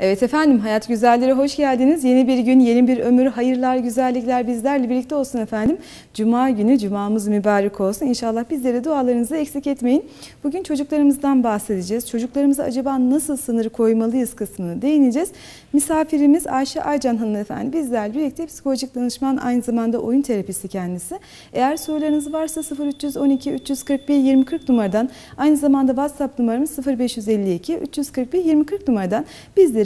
Evet efendim Hayat Güzelleri hoş geldiniz. Yeni bir gün, yeni bir ömür, hayırlar, güzellikler bizlerle birlikte olsun efendim. Cuma günü cumamız mübarek olsun. İnşallah bizlere dualarınızı eksik etmeyin. Bugün çocuklarımızdan bahsedeceğiz. Çocuklarımıza acaba nasıl sınır koymalıyız kısmını değineceğiz. Misafirimiz Ayşe Aycan hanımefendi bizlerle birlikte psikolojik danışman aynı zamanda oyun terapisti kendisi. Eğer sorularınız varsa 0312 341 2040 numaradan aynı zamanda WhatsApp numaramız 0552 341 2040 numaradan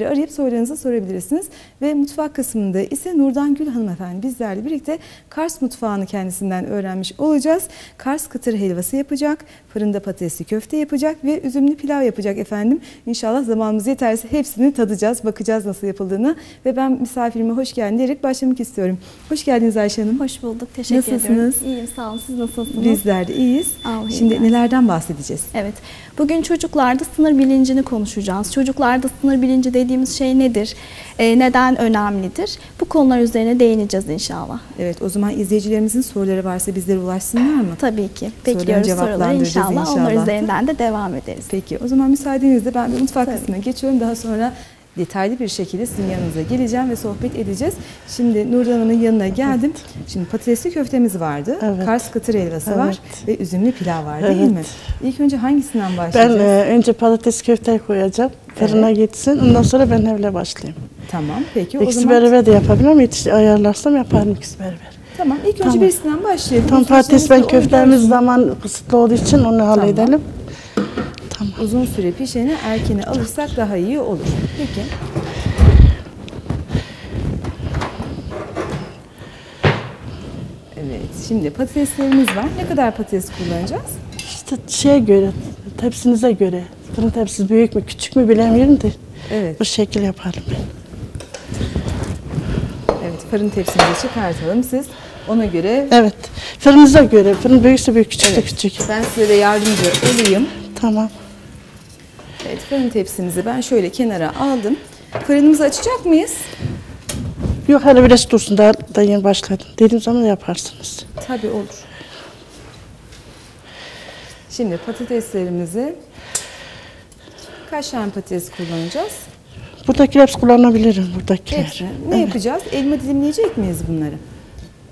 bizleri arayıp sorularınızı sorabilirsiniz. Ve mutfak kısmında ise Nurdan Gül hanımefendi bizlerle birlikte Kars mutfağını kendisinden öğrenmiş olacağız. Kars kıtır helvası yapacak, fırında patatesli köfte yapacak ve üzümlü pilav yapacak efendim. İnşallah zamanımız yeterse hepsini tadacağız, bakacağız nasıl yapıldığını ve ben misafirime hoş geldin diyerek başlamak istiyorum. Hoş geldiniz Ayşe Hanım. Hoş bulduk. Teşekkür Nasılsınız? ediyorum. İyiyim. Sağ olun. Siz nasılsınız? Bizler de iyiyiz. Allah Şimdi iyilik nelerden bahsedeceğiz? Evet. Bugün çocuklarda sınır bilincini konuşacağız. Çocuklarda sınır bilinci dediğimiz şey nedir? Ee, neden önemlidir? Bu konular üzerine değineceğiz inşallah. Evet o zaman izleyicilerimizin soruları varsa bizlere ulaşsınlar mı? Tabii ki. Bekliyoruz soruları cevaplandıracağız inşallah. Onlar inşallah. üzerinden de devam ederiz. Peki o zaman müsaadenizle ben bir mutfak Tabii. kısmına geçiyorum. Daha sonra detaylı bir şekilde sizin yanınıza geleceğim ve sohbet edeceğiz. Şimdi Nurdan Hanım'ın yanına geldim. Şimdi patatesli köftemiz vardı. Evet. Kars kıtır helvası var Evet. ve üzümlü pilav var değil Evet. mi? İlk önce hangisinden Ben başlayacağız? e, önce patates köfteyi koyacağım. Fırına gitsin. Ondan sonra ben evle başlayayım. Tamam peki o İkisi zaman beraber de yapabilirim yetiş ayarlarsam yaparım ikisi beraber. tamam ilk önce Tamam. birisinden başlayalım. Tam İlk patates ben o köftemiz zaman kısıtlı olduğu için onu halledelim. Tamam. Uzun süre pişeni erkene alırsak daha iyi olur. Peki. Evet, şimdi patateslerimiz var. Ne kadar patates kullanacağız? İşte şeye göre, tepsinize göre. Fırın tepsisi büyük mü küçük mü bilemiyorum da Evet, bu şekil yaparım ben. evet. Fırın tepsimizi çıkartalım. Siz ona göre Evet. Fırınıza göre. Fırın büyükse büyük, küçükse Evet. küçük. ben size de yardımcı olayım. Tamam. Evet, fırın tepsimizi ben şöyle kenara aldım. Fırınımızı açacak mıyız? Yok hele biraz dursun daha, daha yeni başladım. Dediğim zaman yaparsınız. Tabii olur. Şimdi patateslerimizi kaç tane patates kullanacağız? Buradakiler hepsi kullanabilirim buradakiler. Hepsini. Ne yapacağız? Elma dilimleyecek miyiz bunları?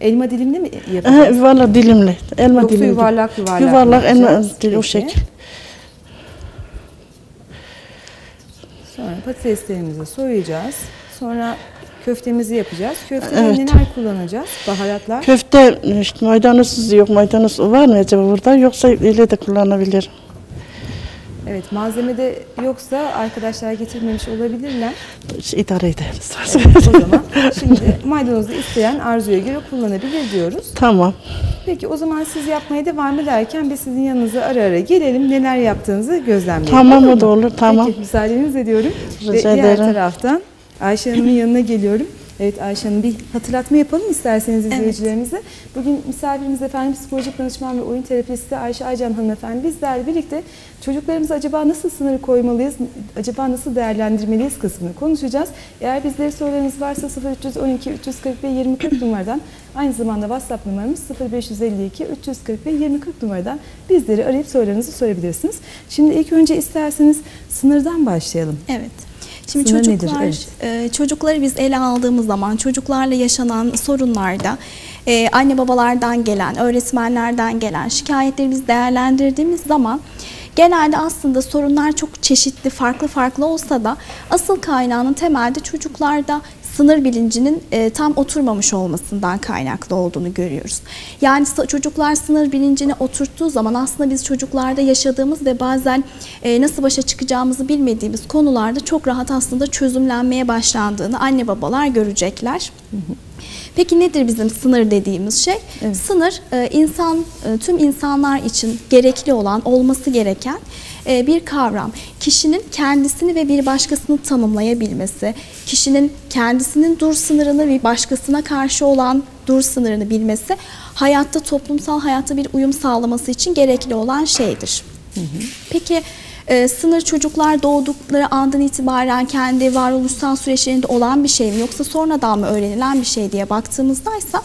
Elma dilimli mi yapacağız? yuvarlak dilimli. Elma Yoksa dilimli. yuvarlak yuvarlak Yuvarlak elma yapacağız? dili o şekil. Sonra patateslerimizi soyacağız. Sonra köftemizi yapacağız. Köftede Evet. neler kullanacağız? Baharatlar. Köfte işte maydanoz yok. Maydanoz var mı acaba burada? Yoksa öyle de kullanabilirim. Evet malzemede yoksa arkadaşlar getirmemiş olabilirler. İdare ederiz. O zaman şimdi maydanozu isteyen arzuya göre kullanabilir diyoruz. tamam. Peki o zaman siz yapmaya devam ederken biz sizin yanınıza ara ara gelelim. Neler yaptığınızı gözlemleyelim. Tamam, olur o da olur, tamam. Peki müsaadeniz ediyorum. Rica Ve diğer ederim. taraftan Ayşe Hanım'ın yanına geliyorum. Evet Ayşe Hanım bir hatırlatma yapalım isterseniz izleyicilerimize. Bugün misafirimiz efendim psikolojik danışman ve oyun terapisti Ayşe Aycan hanımefendi bizlerle birlikte çocuklarımıza acaba nasıl sınır koymalıyız, acaba nasıl değerlendirmeliyiz kısmını konuşacağız. Eğer bizlere sorularınız varsa 0312 341 2040 numaradan aynı zamanda WhatsApp numaramız 0552 341 2040 numaradan bizleri arayıp sorularınızı sorabilirsiniz. Şimdi ilk önce isterseniz sınırdan başlayalım. Evet. Şimdi Sınır nedir? çocuklar, Evet. e, çocukları biz ele aldığımız zaman çocuklarla yaşanan sorunlarda e, anne babalardan gelen, öğretmenlerden gelen şikayetleri biz değerlendirdiğimiz zaman genelde aslında sorunlar çok çeşitli, farklı farklı olsa da asıl kaynağının temelde çocuklarda sınır bilincinin e, tam oturmamış olmasından kaynaklı olduğunu görüyoruz. Yani çocuklar sınır bilincini oturttuğu zaman aslında biz çocuklarda yaşadığımız ve bazen e, nasıl başa çıkacağımızı bilmediğimiz konularda çok rahat aslında çözümlenmeye başlandığını anne babalar görecekler. Peki nedir bizim sınır dediğimiz şey? Evet. Sınır e, insan e, tüm insanlar için gerekli olan, olması gereken bir kavram. Kişinin kendisini ve bir başkasını tanımlayabilmesi, kişinin kendisinin dur sınırını bir başkasına karşı olan dur sınırını bilmesi, hayatta toplumsal hayatta bir uyum sağlaması için gerekli olan şeydir. Peki e, sınır çocuklar doğdukları andan itibaren kendi varoluşsal süreçlerinde olan bir şey mi yoksa sonradan mı öğrenilen bir şey diye baktığımızda ise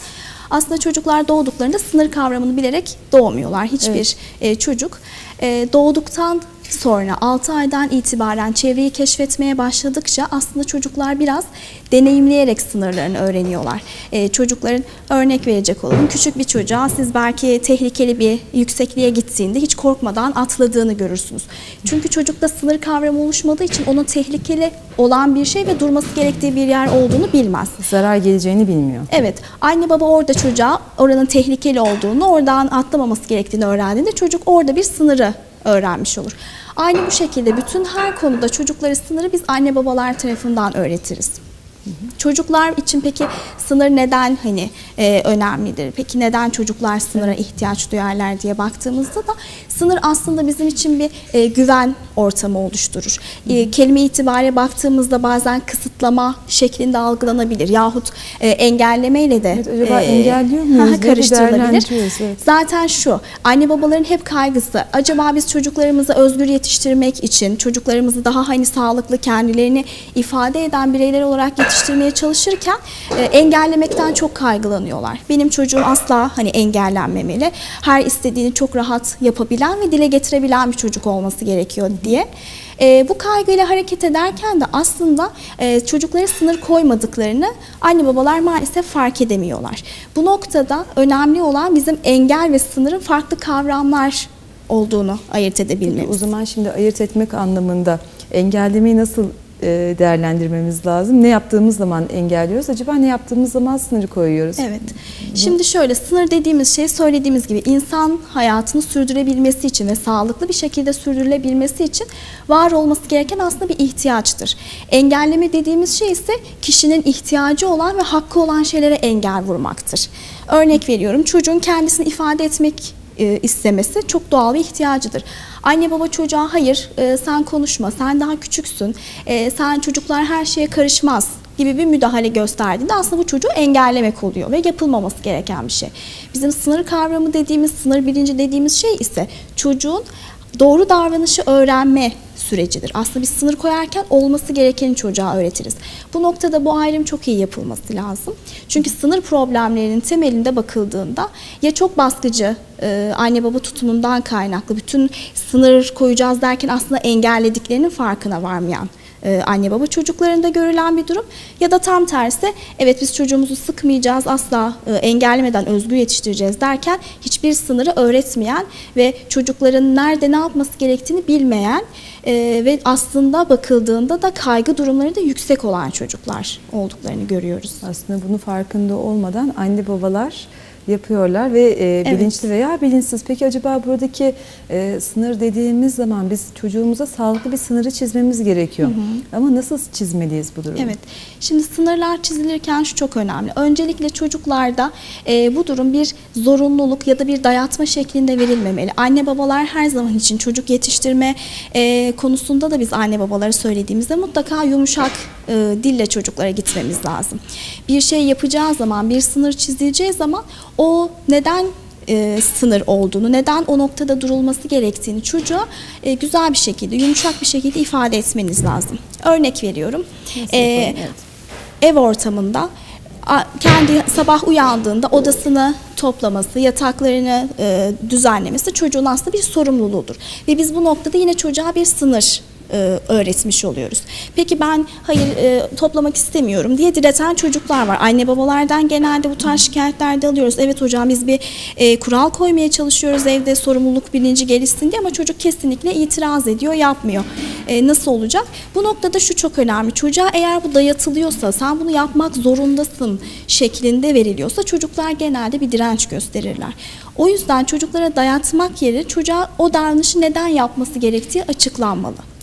aslında çocuklar doğduklarında sınır kavramını bilerek doğmuyorlar. Hiçbir e, çocuk doğduktan sonra 6 aydan itibaren çevreyi keşfetmeye başladıkça aslında çocuklar biraz deneyimleyerek sınırlarını öğreniyorlar. Ee, çocukların örnek verecek olalım. Küçük bir çocuğa siz belki tehlikeli bir yüksekliğe gittiğinde hiç korkmadan atladığını görürsünüz. Çünkü çocukta sınır kavramı oluşmadığı için onun tehlikeli olan bir şey ve durması gerektiği bir yer olduğunu bilmez. Zarar geleceğini bilmiyor. Evet, anne baba orada çocuğa oranın tehlikeli olduğunu, oradan atlamaması gerektiğini öğrendiğinde çocuk orada bir sınırı öğrenmiş olur. Aynı bu şekilde bütün her konuda çocuklara sınırı biz anne babalar tarafından öğretiriz. Çocuklar için peki sınır neden hani e, önemlidir? Peki neden çocuklar sınıra ihtiyaç duyarlar diye baktığımızda da sınır aslında bizim için bir e, güven ortamı oluşturur. E, kelime itibariyle baktığımızda bazen kısıtlama şeklinde algılanabilir yahut e, engellemeyle de Evet, acaba engelliyor muyuz ha, diye bir karıştırılabilir. evet. Zaten şu, anne babaların hep kaygısı, acaba biz çocuklarımızı özgür yetiştirmek için, çocuklarımızı daha hani sağlıklı, kendilerini ifade eden bireyler olarak yetiştirmeye çalışırken e, engellemekten çok kaygılanıyorlar. Benim çocuğum asla hani engellenmemeli, her istediğini çok rahat yapabilen ve dile getirebilen bir çocuk olması gerekiyor diye. E, bu kaygıyla hareket ederken de aslında e, çocuklara sınır koymadıklarını anne babalar maalesef fark edemiyorlar. Bu noktada önemli olan bizim engel ve sınırın farklı kavramlar olduğunu ayırt edebilmemiz. O zaman şimdi ayırt etmek anlamında engellemeyi nasıl değerlendirmemiz lazım? Ne yaptığımız zaman engelliyoruz? Acaba ne yaptığımız zaman sınırı koyuyoruz? Evet. Şimdi şöyle sınır dediğimiz şey söylediğimiz gibi insan hayatını sürdürebilmesi için ve sağlıklı bir şekilde sürdürülebilmesi için var olması gereken aslında bir ihtiyaçtır. Engelleme dediğimiz şey ise kişinin ihtiyacı olan ve hakkı olan şeylere engel vurmaktır. Örnek veriyorum çocuğun kendisini ifade etmek e, istemesi çok doğal bir ihtiyacıdır. Anne baba çocuğa hayır e, sen konuşma, sen daha küçüksün, e, sen çocuklar her şeye karışmaz gibi bir müdahale gösterdiğinde aslında bu çocuğu engellemek oluyor ve yapılmaması gereken bir şey. Bizim sınır kavramı dediğimiz, sınır bilinci dediğimiz şey ise çocuğun doğru davranışı öğrenme sürecidir. Aslında biz sınır koyarken olması gerekeni çocuğa öğretiriz. Bu noktada bu ayrım çok iyi yapılması lazım. Çünkü sınır problemlerinin temelinde bakıldığında ya çok baskıcı e, anne baba tutumundan kaynaklı bütün sınır koyacağız derken aslında engellediklerinin farkına varmayan e, anne baba çocuklarında görülen bir durum ya da tam tersi evet biz çocuğumuzu sıkmayacağız asla e, engellemeden özgür yetiştireceğiz derken hiçbir sınırı öğretmeyen ve çocukların nerede ne yapması gerektiğini bilmeyen e, ve aslında bakıldığında da kaygı durumları da yüksek olan çocuklar olduklarını görüyoruz. Aslında bunu farkında olmadan anne babalar yapıyorlar ve e, Evet. bilinçli veya bilinçsiz. Peki acaba buradaki e, sınır dediğimiz zaman biz çocuğumuza sağlıklı bir sınırı çizmemiz gerekiyor. Ama nasıl çizmeliyiz bu durumu? Evet. Şimdi sınırlar çizilirken şu çok önemli. Öncelikle çocuklarda e, bu durum bir zorunluluk ya da bir dayatma şeklinde verilmemeli. Anne babalar her zaman için çocuk yetiştirme e, konusunda da biz anne babalara söylediğimizde mutlaka yumuşak e, dille çocuklara gitmemiz lazım. Bir şey yapacağı zaman, bir sınır çizileceği zaman o neden e, sınır olduğunu, neden o noktada durulması gerektiğini çocuğa e, güzel bir şekilde, yumuşak bir şekilde ifade etmeniz lazım. Örnek veriyorum. E? Evet. ev ortamında kendi sabah uyandığında odasını toplaması, yataklarını e, düzenlemesi çocuğun aslında bir sorumluluğudur. Ve biz bu noktada yine çocuğa bir sınır e, öğretmiş oluyoruz. Peki ben hayır e, toplamak istemiyorum diye direten çocuklar var. Anne babalardan genelde bu tarz şikayetlerde alıyoruz. Evet hocam biz bir e, kural koymaya çalışıyoruz evde sorumluluk bilinci gelişsin diye ama çocuk kesinlikle itiraz ediyor, yapmıyor. E, nasıl olacak? Bu noktada şu çok önemli. Çocuğa eğer bu dayatılıyorsa, sen bunu yapmak zorundasın şeklinde veriliyorsa çocuklar genelde bir direnç gösterirler. O yüzden çocuklara dayatmak yerine çocuğa o davranışı neden yapması gerektiği açıklanmalı.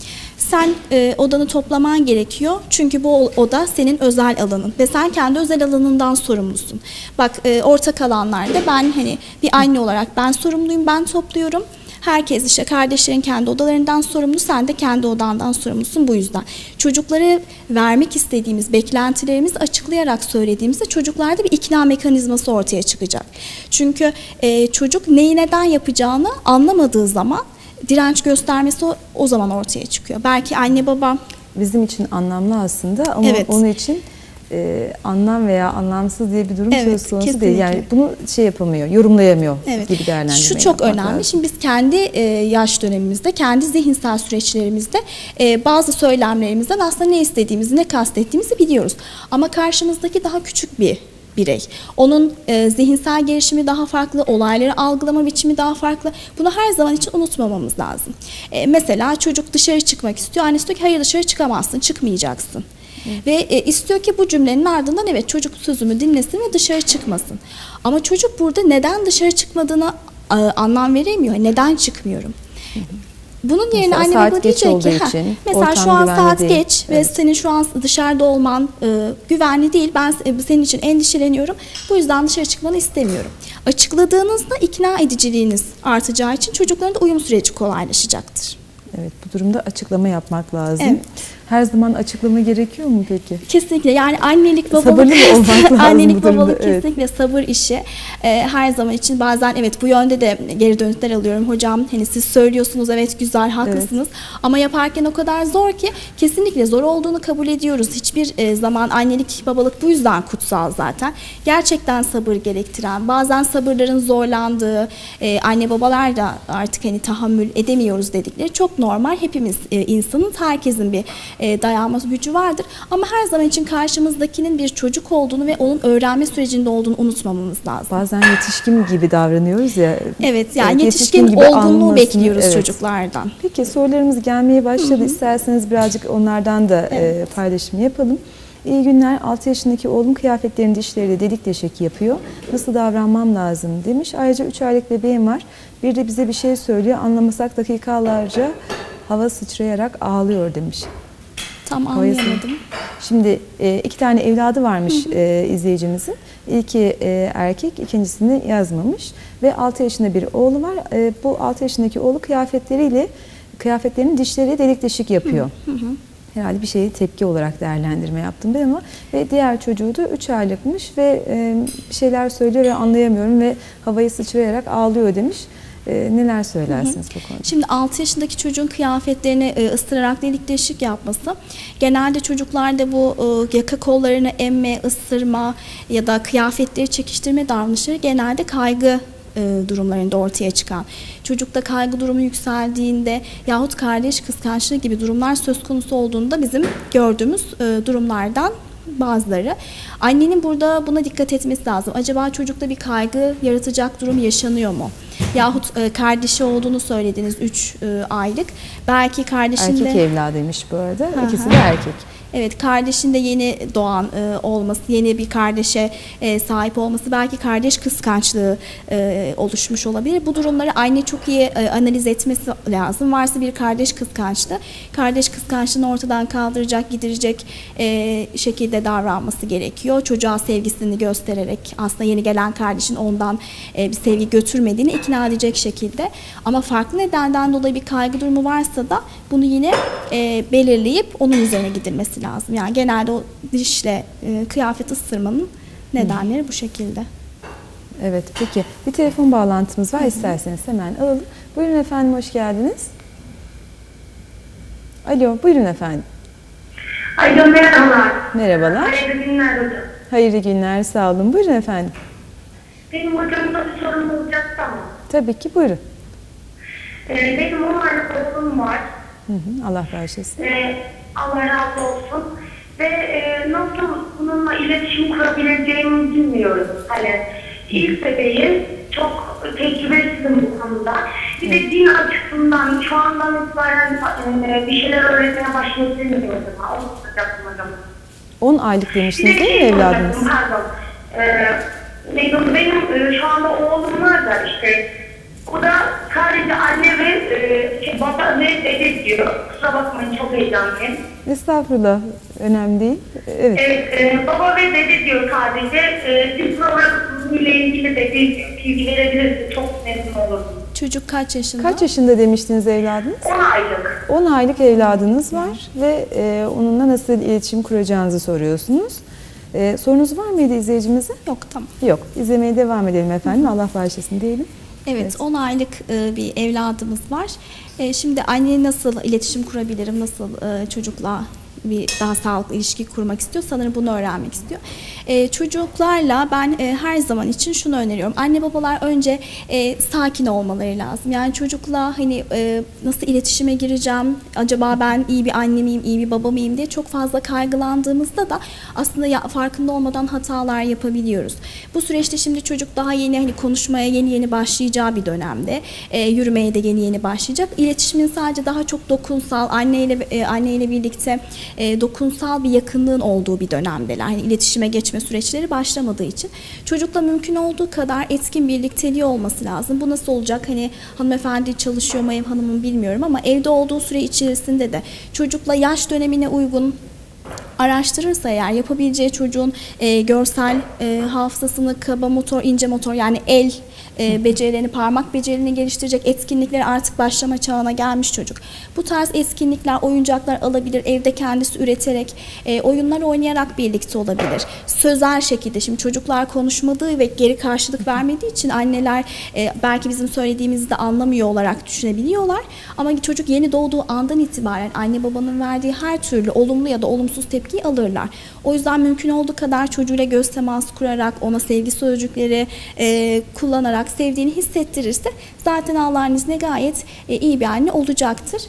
Sen e, odanı toplaman gerekiyor çünkü bu oda senin özel alanın ve sen kendi özel alanından sorumlusun. Bak e, ortak alanlarda ben hani bir anne olarak ben sorumluyum, ben topluyorum. Herkes işte kardeşlerin kendi odalarından sorumlu, sen de kendi odandan sorumlusun bu yüzden. Çocuklara vermek istediğimiz beklentilerimizi açıklayarak söylediğimizde çocuklarda bir ikna mekanizması ortaya çıkacak. Çünkü e, çocuk neyi neden yapacağını anlamadığı zaman direnç göstermesi o, o zaman ortaya çıkıyor. Belki anne baba Bizim için anlamlı aslında ama Evet. onun için e, anlam veya anlamsız diye bir durum Evet, söz konusu değil. Yani bunu şey yapamıyor, yorumlayamıyor Evet. gibi değerlendirme Şu çok önemli. lazım. Şimdi biz kendi e, yaş dönemimizde, kendi zihinsel süreçlerimizde e, bazı söylemlerimizden aslında ne istediğimizi, ne kastettiğimizi biliyoruz. Ama karşımızdaki daha küçük bir birey. Onun e, zihinsel gelişimi daha farklı, olayları algılama biçimi daha farklı. Bunu her zaman için unutmamamız lazım. E, mesela çocuk dışarı çıkmak istiyor. Annesi diyor ki hayır dışarı çıkamazsın, çıkmayacaksın. Ve e, istiyor ki bu cümlenin ardından evet çocuk sözümü dinlesin ve dışarı çıkmasın. Ama çocuk burada neden dışarı çıkmadığına e, anlam veremiyor. Neden çıkmıyorum? Bunun yerine Mesela anne baba diyecek ki "Ha, için, mesela şu an saat değil." geç ve Evet. senin şu an dışarıda olman e, güvenli değil. Ben e, senin için endişeleniyorum. Bu yüzden dışarı çıkmanı istemiyorum. Açıkladığınızda ikna ediciliğiniz artacağı için çocukların da uyum süreci kolaylaşacaktır. Evet, bu durumda açıklama yapmak lazım. Evet. Her zaman açıklama gerekiyor mu peki? Kesinlikle. Yani annelik babalık Sabırlı olmak annelik durumda? babalık Evet. kesinlikle sabır işi. Ee, her zaman için bazen evet bu yönde de geri dönütler alıyorum. Hocam hani siz söylüyorsunuz evet güzel haklısınız. Ama yaparken o kadar zor ki kesinlikle zor olduğunu kabul ediyoruz. Hiçbir e, zaman annelik babalık bu yüzden kutsal zaten. Gerçekten sabır gerektiren bazen sabırların zorlandığı e, anne babalar da artık hani tahammül edemiyoruz dedikleri çok normal. Hepimiz e, insanın herkesin bir e, dayanma gücü vardır ama her zaman için karşımızdakinin bir çocuk olduğunu ve onun öğrenme sürecinde olduğunu unutmamamız lazım. Bazen yetişkin gibi davranıyoruz ya. Evet yani Evet, yetişkin, gibi olgunluğu almasını- bekliyoruz evet. çocuklardan. Peki sorularımız gelmeye başladı. İsterseniz birazcık onlardan da e, paylaşım yapalım. İyi günler. 6 yaşındaki oğlum kıyafetlerini dişleriyle delik deşik yapıyor. Nasıl davranmam lazım demiş. Ayrıca 3 aylık bebeğim var. Bir de bize bir şey söylüyor. Anlamasak dakikalarca hava sıçrayarak ağlıyor demiş. Tam anlayamadım. Şimdi e, iki tane evladı varmış e, izleyicimizin. İlki e, erkek, ikincisini yazmamış. Ve 6 yaşında bir oğlu var. E, bu 6 yaşındaki oğlu kıyafetleriyle, kıyafetlerinin dişleri delik deşik yapıyor. Herhalde bir şeyi tepki olarak değerlendirme yaptım ben ama ve diğer çocuğu da 3 aylıkmış ve e, bir şeyler söylüyor ve anlayamıyorum ve havayı sıçrayarak ağlıyor demiş. E, neler söylersiniz bu konuda? Şimdi 6 yaşındaki çocuğun kıyafetlerini e, ısırarak delik deşik yapması genelde çocuklarda bu e, yaka kollarını emme, ısırma ya da kıyafetleri çekiştirme davranışları genelde kaygı e, durumlarında ortaya çıkan. Çocukta kaygı durumu yükseldiğinde yahut kardeş kıskançlığı gibi durumlar söz konusu olduğunda bizim gördüğümüz e, durumlardan bazıları. Annenin burada buna dikkat etmesi lazım. Acaba çocukta bir kaygı yaratacak durum yaşanıyor mu? Yahut e, kardeşi olduğunu söylediniz 3 aylık. Belki kardeşinde... Erkek evladıymış bu arada. Hı İkisi de erkek. Evet, kardeşinde yeni doğan e, olması, yeni bir kardeşe e, sahip olması, belki kardeş kıskançlığı e, oluşmuş olabilir. Bu durumları anne çok iyi e, analiz etmesi lazım. Varsa bir kardeş kıskançlığı, kardeş kıskançlığını ortadan kaldıracak, giderecek e, şekilde davranması gerekiyor. Çocuğa sevgisini göstererek, aslında yeni gelen kardeşin ondan e, bir sevgi götürmediğini ikna edecek şekilde. Ama farklı nedenden dolayı bir kaygı durumu varsa da bunu yine e, belirleyip onun üzerine gidilmesi lazım. Yani genelde o dişle e, kıyafet ısırmanın nedenleri bu şekilde. Evet peki bir telefon bağlantımız var isterseniz hemen alalım. Buyurun efendim hoş geldiniz. Alo buyurun efendim. Alo merhabalar. Merhabalar. Hayırlı günler hocam. Hayırlı günler sağ olun. Buyurun efendim. Benim hocamda bir sorum olacaktı ama. Tabii ki buyurun. Ee, benim 10 aylık oğlum var. Hı hı, Allah bağışlasın. Ee, Allah razı olsun. Ve e, nasıl bununla iletişim kurabileceğimi bilmiyorum. Hani ilk bebeğim çok tecrübesizim bu konuda. Bir de din açısından şu andan itibaren e, bir şeyler öğretmeye başlayabilir miyim hocam? Onu soracaktım hocam. 10 aylık demiştiniz de değil mi şey evladınız? Pardon. Ee, benim, benim e, şu anda oğlum var da işte o da sadece anne ve e, şey, baba ve dede diyor. Kusura bakmayın çok heyecanlıyım. Estağfurullah önemli değil. Evet. Evet, e, baba ve dede diyor sadece. E, bir program ile ilgili de bir bilgi verebilirsin. Çok memnun olurum. Çocuk kaç yaşında? Kaç yaşında demiştiniz evladınız? 10 aylık. 10 aylık evladınız var ve e, onunla nasıl iletişim kuracağınızı soruyorsunuz. E, sorunuz var mıydı izleyicimize? Yok tamam. Yok. İzlemeye devam edelim efendim. Allah bağışlasın diyelim. Evet, 10 aylık e, bir evladımız var. E, Şimdi anne nasıl iletişim kurabilirim, nasıl e, çocukla bir daha sağlıklı ilişki kurmak istiyor. Sanırım bunu öğrenmek istiyor. E, çocuklarla ben e, her zaman için şunu öneriyorum. Anne babalar önce e, sakin olmaları lazım. Yani çocukla hani e, nasıl iletişime gireceğim? Acaba ben iyi bir anne miyim, iyi bir baba mıyım diye çok fazla kaygılandığımızda da aslında ya, farkında olmadan hatalar yapabiliyoruz. Bu süreçte şimdi çocuk daha yeni hani konuşmaya yeni yeni başlayacağı bir dönemde, e, yürümeye de yeni yeni başlayacak. İletişimin sadece daha çok dokunsal, anneyle e, anneyle birlikte e, dokunsal bir yakınlığın olduğu bir dönemdeler. Hani iletişime geçme süreçleri başlamadığı için çocukla mümkün olduğu kadar etkin birlikteliği olması lazım. Bu nasıl olacak? Hani hanımefendi çalışıyor mu ev hanımı bilmiyorum ama evde olduğu süre içerisinde de çocukla yaş dönemine uygun araştırırsa eğer yapabileceği çocuğun e, görsel e, hafızasını kaba motor, ince motor yani el e, becerilerini, parmak becerilerini geliştirecek etkinlikleri artık başlama çağına gelmiş çocuk. Bu tarz etkinlikler, oyuncaklar alabilir, evde kendisi üreterek, e, oyunlar oynayarak birlikte olabilir. Sözel şekilde, şimdi çocuklar konuşmadığı ve geri karşılık vermediği için anneler e, belki bizim söylediğimizi de anlamıyor olarak düşünebiliyorlar. Ama çocuk yeni doğduğu andan itibaren anne babanın verdiği her türlü olumlu ya da olumsuz tepkiyi alırlar. O yüzden mümkün olduğu kadar çocuğuyla göz teması kurarak, ona sevgi sözcükleri e, kullanarak sevdiğini hissettirirse zaten Allah'ın izniyle gayet e, iyi bir anne olacaktır.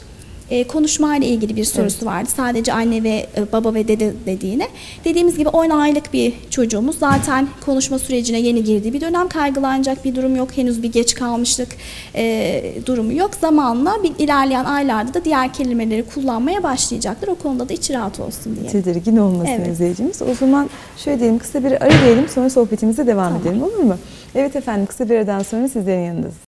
E, konuşmayla ilgili bir sorusu vardı. Sadece anne ve e, baba ve dede dediğine. Dediğimiz gibi 10 aylık bir çocuğumuz zaten konuşma sürecine yeni girdiği bir dönem kaygılanacak bir durum yok. Henüz bir geç kalmışlık e, durumu yok. Zamanla bir ilerleyen aylarda da diğer kelimeleri kullanmaya başlayacaktır. O konuda da içi rahat olsun diye. Tedirgin olmasın Evet. izleyicimiz. O zaman şöyle diyelim kısa bir ara diyelim sonra sohbetimize devam Tamam. edelim olur mu? Evet efendim kısa bir aradan sonra sizlerin yanındayız.